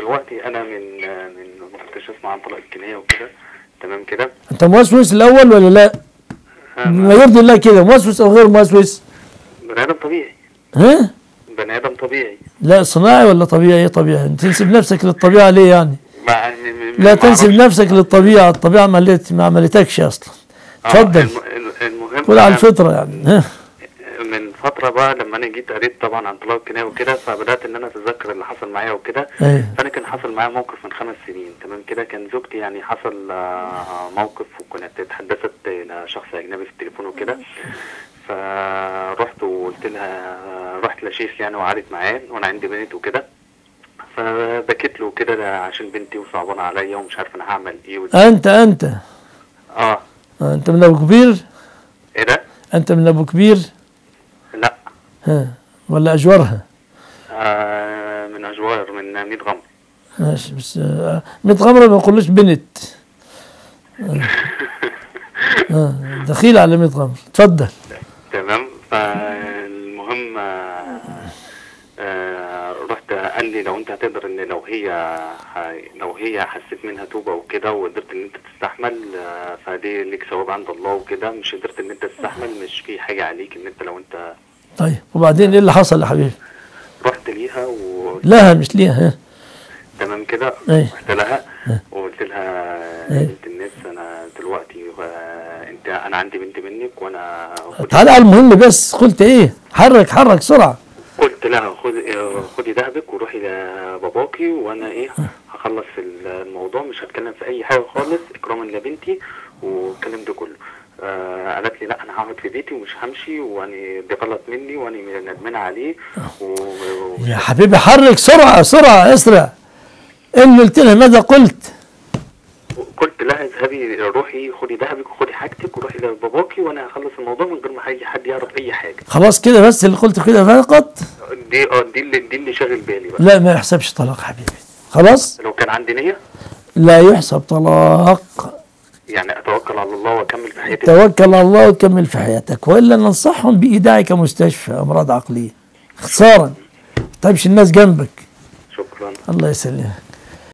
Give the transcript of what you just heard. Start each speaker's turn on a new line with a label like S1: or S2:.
S1: دلوقتي أنا من من ما كنتش اسمع عن طلاق الكنية وكده. تمام كده؟
S2: أنت موسوس الأول ولا لا؟ ما يرضي الله كده. موسوس أو غير موسوس
S1: بني آدم طبيعي.
S2: ها؟
S1: بني آدم طبيعي.
S2: لا صناعي ولا طبيعي؟ إيه طبيعي. أنت تنسب نفسك للطبيعة ليه يعني؟
S1: مع
S2: لا تنسب. نفسك للطبيعة. الطبيعة ما عملت ما عملتكش أصلا.
S1: آه،
S2: اتفضل
S1: الم- المهم
S2: قول على الفطرة يعني. ها؟
S1: فترة بقى لما أنا جيت قريت طبعا عن طلاق الكنيه وكده فبدأت إن أنا أتذكر اللي حصل معايا وكده.
S2: إيه
S1: فأنا كان حصل معايا موقف من خمس سنين تمام كده؟ كان زوجتي يعني حصل آه، موقف وكانت اتحدثت إلى شخص أجنبي في التليفون وكده. فرحت وقلت لها رحت لشيخ يعني وقعدت معاه وأنا عندي بنت وكده. فبكيت له كده ده عشان بنتي وصعبانة عليا ومش عارف أنا هعمل إيه وز-
S2: أنت أنت؟
S1: آه.
S2: آه، أنت من أبو كبير؟
S1: إيه ده؟
S2: أنت من أبو كبير؟ ها ولا اجورها
S1: آه من أجوار من ميت غمر.
S2: ماشي بس آه، ميت غمره ما بقولوش بنت. آه. آه. دخيل على ميت غمر. اتفضل
S1: تمام. فالمهم رحت قال لي لو أنت هتقدر إن لو هي لو هي حسيت منها توبة وكده وقدرت إن أنت تستحمل فدي ليك ثواب عند الله وكده. مش قدرت إن أنت تستحمل مش في حاجة عليك إن أنت لو أنت
S2: طيب. وبعدين إيه اللي حصل يا حبيبي؟
S1: رحت ليها وتمام
S2: لها مش ليها ها؟
S1: كده.
S2: إيه.
S1: رحت لها وقلت لها
S2: إيه.
S1: يا بنت الناس أنا دلوقتي آه، أنت أنا عندي بنت منك وأنا
S2: تعالى على المهم بس قلت إيه؟ حرك حرك سرعة.
S1: قلت لها خدي خدي دهبك وروحي لباباكي وأنا إيه هخلص الموضوع مش هتكلم في أي حاجة خالص اكراما لبنتي والكلام ده كله. آه قالت لي لا أنا هقعد في بيتي ومش همشي وأنا دي غلط مني وأنا ندمانه عليه. و... و...
S2: يا حبيبي حرك سرعة سرعة اسرع. اللي قلت لها ماذا قلت؟
S1: قلت لها اذهبي روحي خدي دهبك وخدي حاجتك وروحي لباباكي وأنا هخلص الموضوع من غير ما أي حد يعرف أي حاجة.
S2: خلاص كده بس اللي قلت كده فقط؟
S1: دي آه دي اللي دي اللي شاغل بالي بقى.
S2: لا ما يحسبش طلاق حبيبي. خلاص؟
S1: لو كان عندي نية؟
S2: لا يحسب طلاق.
S1: يعني أتوكل على الله وأكمل في حياتي.
S2: توكل على الله وكمل في حياتك. وإلا ننصحهم بايداعك مستشفى أمراض عقلية. اختصارا. طيبش الناس جنبك؟
S1: شكرا.
S2: الله يسلمك.